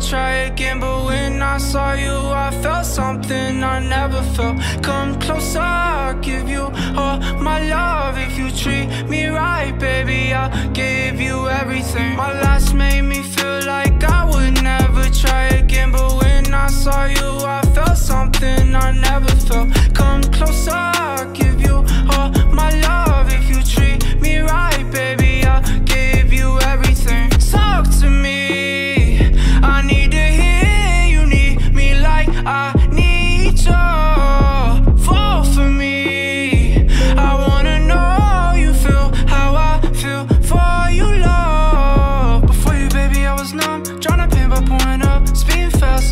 try again, but when I saw you, I felt something I never felt. Come closer, I'll give you all my love. If you treat me right, baby, I'll give you everything. My love Fall for me. I wanna know you feel how I feel for you, love. Before you, baby, I was numb Trying to pin my point up Speed fast